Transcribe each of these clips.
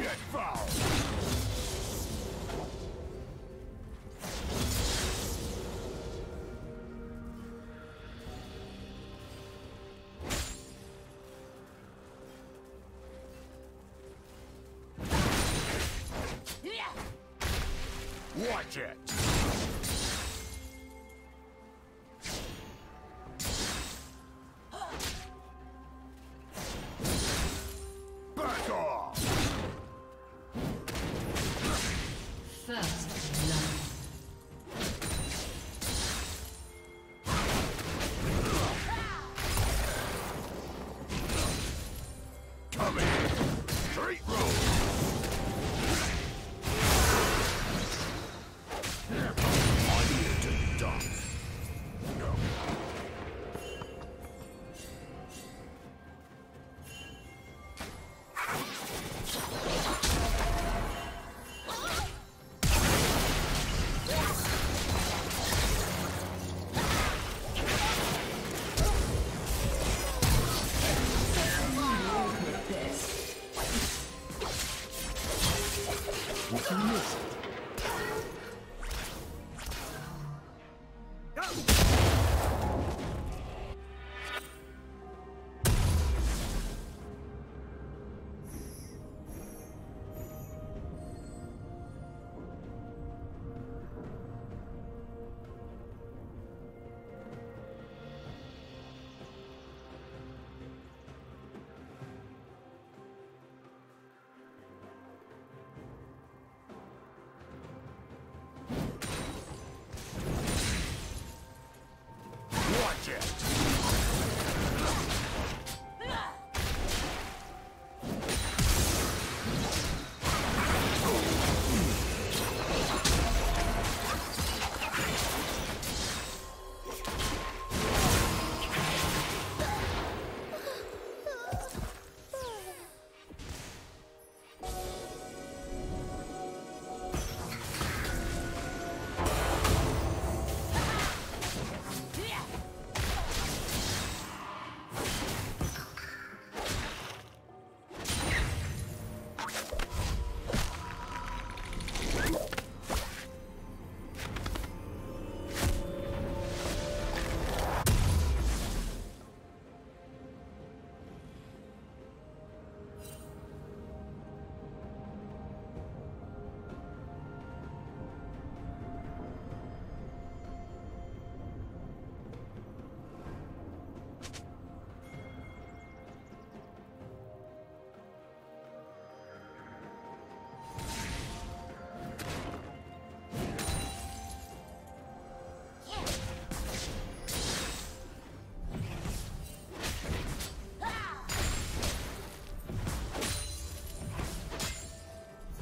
Get foul. Watch it.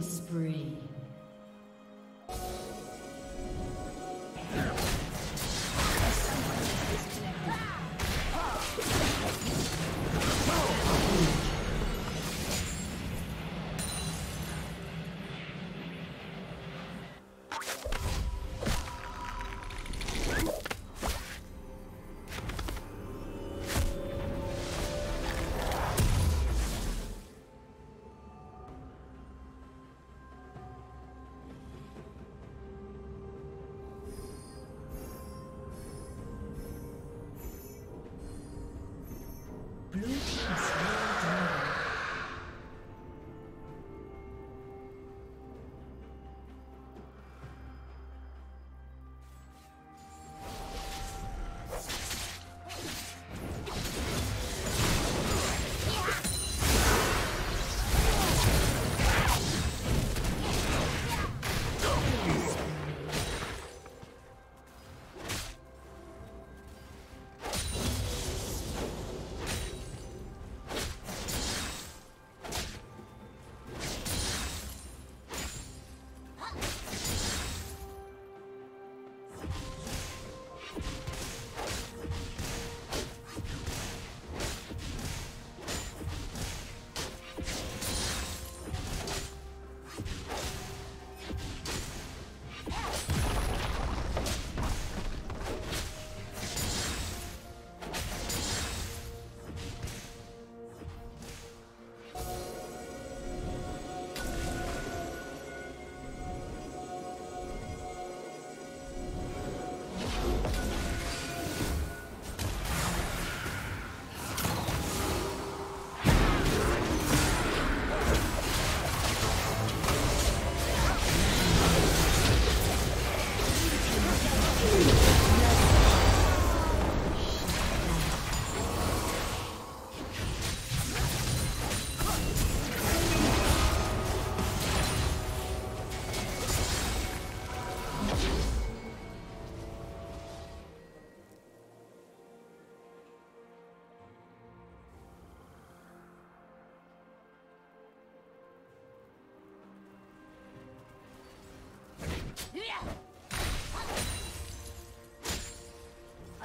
Spree.